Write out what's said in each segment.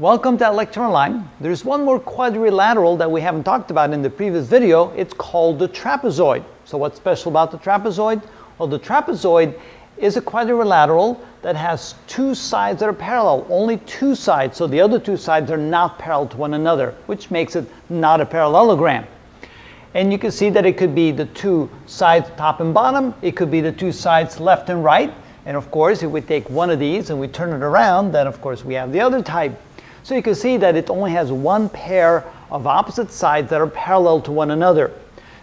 Welcome to ilectureonline. There's one more quadrilateral that we haven't talked about in the previous video. It's called the trapezoid. So what's special about the trapezoid? Well, the trapezoid is a quadrilateral that has two sides that are parallel, only two sides. So the other two sides are not parallel to one another, which makes it not a parallelogram. And you can see that it could be the two sides top and bottom. It could be the two sides left and right. And of course, if we take one of these and we turn it around, then of course we have the other type. So you can see that it only has one pair of opposite sides that are parallel to one another.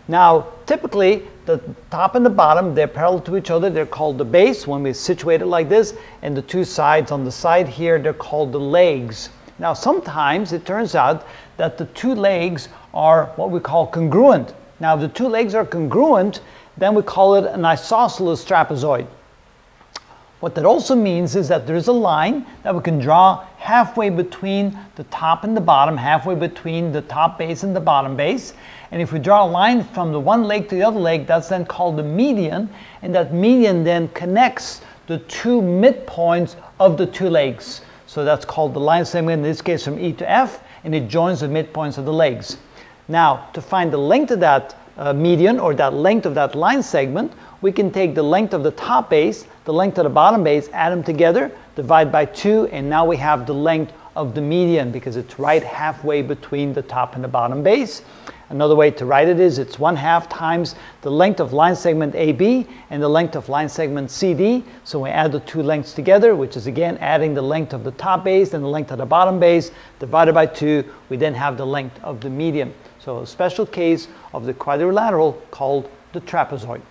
Now, typically, the top and the bottom, they're parallel to each other. They're called the base when we situate it like this. And the two sides on the side here, they're called the legs. Now, sometimes it turns out that the two legs are what we call congruent. Now, if the two legs are congruent, then we call it an isosceles trapezoid. What that also means is that there's a line that we can draw halfway between the top and the bottom, halfway between the top base and the bottom base. And if we draw a line from the one leg to the other leg, that's then called the median. And that median then connects the two midpoints of the two legs. So that's called the line segment, in this case from E to F, and it joins the midpoints of the legs. Now, to find the length of that uh, median or that length of that line segment, we can take the length of the top base, the length of the bottom base, add them together, divide by 2, and now we have the length of the median because it's right halfway between the top and the bottom base. Another way to write it is it's 1 half times the length of line segment AB and the length of line segment CD. So we add the two lengths together, which is again adding the length of the top base and the length of the bottom base, divided by 2, we then have the length of the median. So a special case of the quadrilateral called the trapezoid.